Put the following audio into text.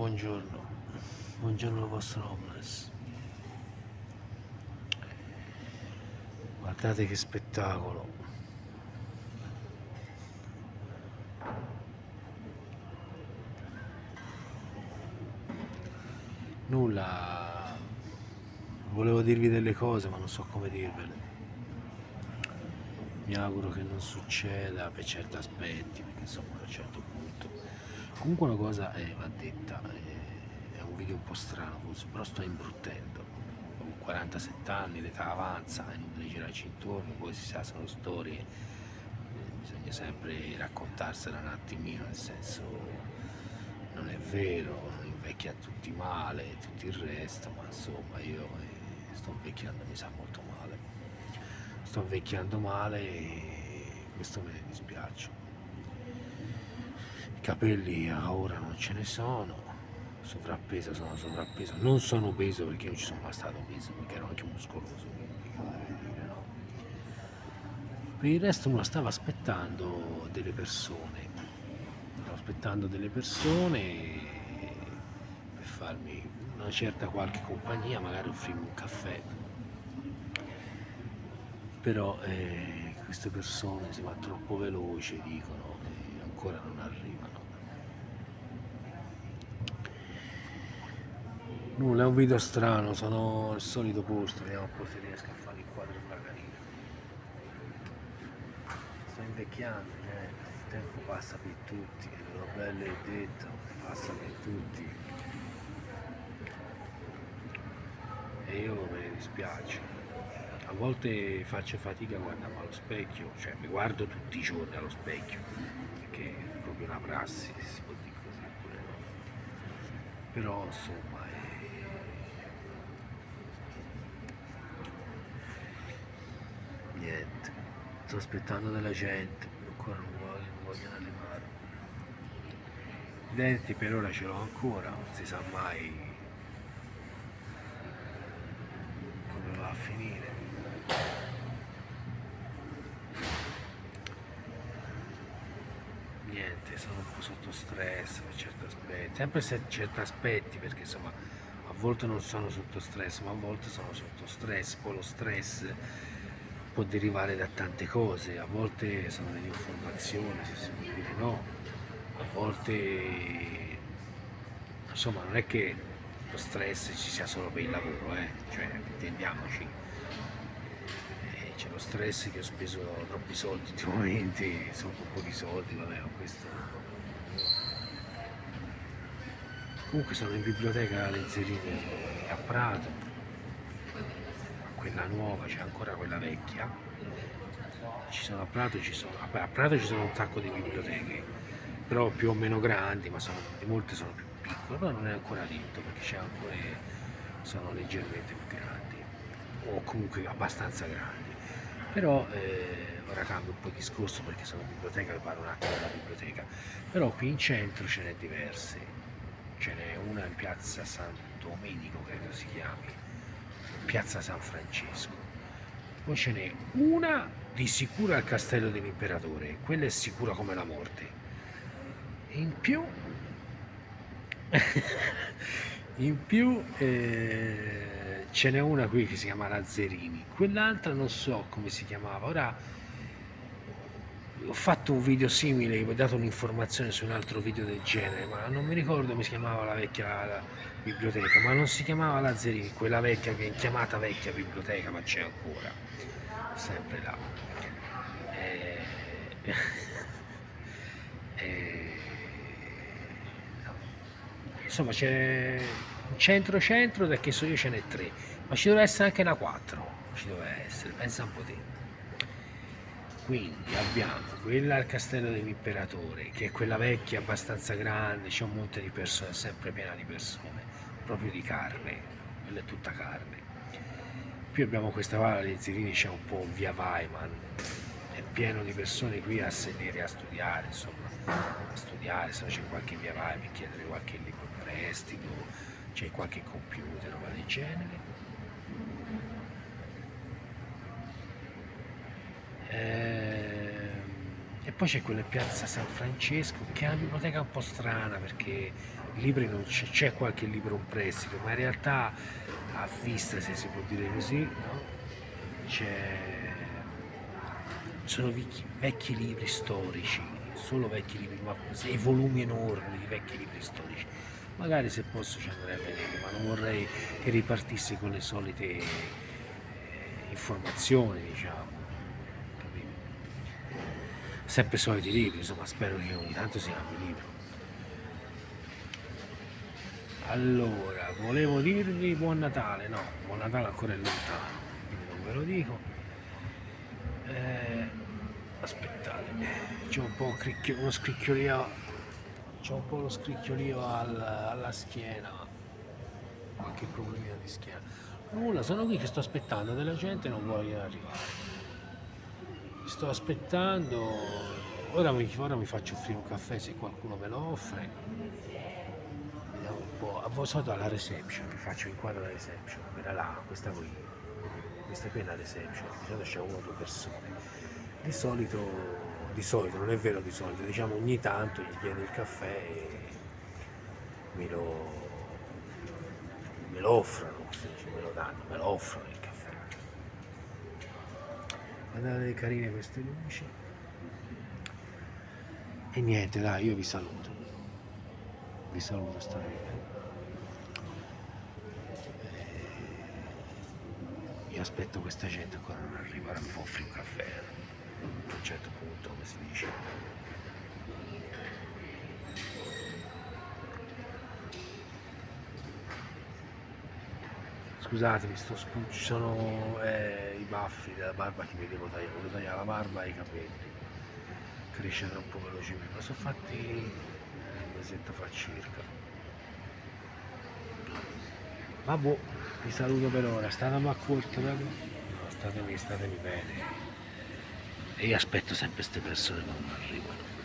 buongiorno, buongiorno vostro homeless. Guardate che spettacolo. Nulla, volevo dirvi delle cose ma non so come dirvele. Mi auguro che non succeda per certi aspetti, perché insomma a un certo punto. Comunque una cosa eh, va detta, eh, è un video un po' strano forse, però sto imbruttendo. Ho 47 anni, l'età avanza, è inutile girarci intorno, poi si sa, sono storie, eh, bisogna sempre raccontarsela un attimino, nel senso non è vero, non invecchia tutti male, tutto il resto, ma insomma io eh, sto invecchiando, mi sa molto male. Sto invecchiando male e questo me ne dispiace. I capelli ora non ce ne sono, sovrappeso sono sovrappeso, non sono obeso perché non ci sono mai stato obeso, perché ero anche muscoloso, quindi dire, no? Per il resto uno stava aspettando delle persone, stavo aspettando delle persone per farmi una certa qualche compagnia, magari offrirmi un caffè. Però eh, queste persone si va troppo veloce, dicono, ancora non arrivano. Nulla, è un video strano, sono al solito posto, vediamo un po' se riesco a fare il quadro sulla canina. Sto invecchiando, gente, il tempo passa per tutti, lo bello è detto, passa per tutti. E io me ne dispiace. A volte faccio fatica a guardarmi allo specchio, cioè mi guardo tutti i giorni allo specchio, proprio una prassi, si può dire così oppure no. Però insomma è niente. Sto aspettando della gente ancora non voglio, non vogliono arrivare. I denti per ora ce l'ho ancora non si sa mai come va a finire niente sono un po' sotto stress per certi aspetti sempre se certi aspetti perché insomma a volte non sono sotto stress ma a volte sono sotto stress poi lo stress può derivare da tante cose, a volte sono delle informazioni, se si può dire no, a volte insomma non è che lo stress ci sia solo per il lavoro, eh? cioè intendiamoci, eh, c'è lo stress che ho speso troppi soldi ultimamente, sono con pochi soldi, vabbè, questo. Comunque sono in biblioteca Lezzerini a Prato, quella nuova, c'è ancora quella vecchia. Ci sono a Prato, ci sono, a Prato ci sono un sacco di biblioteche, però più o meno grandi, ma sono, molte sono più piccole, però non è ancora detto perché c'è ancora, sono leggermente più grandi, o comunque abbastanza grandi. Però eh, ora cambio un po' di discorso perché sono in biblioteca, vi parlo un attimo della biblioteca, però qui in centro ce n'è diverse, ce n'è una in piazza San Domenico, credo si chiami, piazza San Francesco. Poi ce n'è una di sicuro al castello dell'imperatore, quella è sicura come la morte. In più, in più eh, ce n'è una qui che si chiama Lazzerini, quell'altra non so come si chiamava. Ora ho fatto un video simile, ho dato un'informazione su un altro video del genere, ma non mi ricordo come si chiamava la vecchia la biblioteca, ma non si chiamava Lazzerini, quella vecchia che è chiamata vecchia biblioteca, ma c'è ancora, sempre là. E... e... Insomma c'è un centro-centro, da che so io ce n'è tre, ma ci doveva essere anche una quattro, ci doveva essere, pensa un po' te quindi abbiamo quella al castello dell'imperatore che è quella vecchia abbastanza grande c'è un monte di persone sempre piena di persone proprio di carne quella è tutta carne. Qui abbiamo questa valle dei Zirini c'è un po' via Weiman è pieno di persone qui a sedere a studiare insomma a studiare se no c'è qualche via Weiman chiedere qualche libro prestito c'è qualche computer roba del genere poi c'è quella piazza San Francesco che è una biblioteca un po' strana perché libri non c'è, c'è qualche libro in prestito, ma in realtà a vista se si può dire così, no? sono vecchi, vecchi libri storici, solo vecchi libri, ma e volumi enormi di vecchi libri storici. Magari se posso ci andrei a vedere, ma non vorrei che ripartisse con le solite eh, informazioni, diciamo sempre i soliti libri, insomma spero che ogni tanto si cambi libro. Allora, volevo dirvi buon Natale, no, buon Natale ancora è lontano, quindi non ve lo dico. Eh, aspettate, c'è un po' cricchio, uno scricchiolio, c'è un po' lo scricchiolio al, alla schiena, qualche problemino di schiena. Nulla, sono qui che sto aspettando della gente non voglio arrivare sto aspettando, ora mi, ora mi, faccio offrire un caffè se qualcuno me lo offre, vediamo un po', a solito alla reception, mi faccio in quadro alla reception, quella là, questa qui, questa qui è la reception, di solito c'è una o due persone, di solito, di solito, non è vero di solito, diciamo ogni tanto gli chiedi il caffè e me lo, me lo offrono, me lo danno, me lo offrono il caffè guardate carine queste luci. E niente dai io vi saluto. Vi saluto state bene. Eh, io aspetto questa gente ancora non arriva mi fa offrire un caffè. A un certo punto come si dice scusatemi, sto ci sono eh, i baffi della barba che mi devo tagliare, devo tagliare la barba e i capelli, crescere un po' velocemente, ma sono fatti un mesetto fa circa. Vabbè, vi saluto per ora, statemi a corto, no, statemi, statemi bene. E io aspetto sempre queste persone quando arrivano.